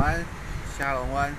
安，下龙湾。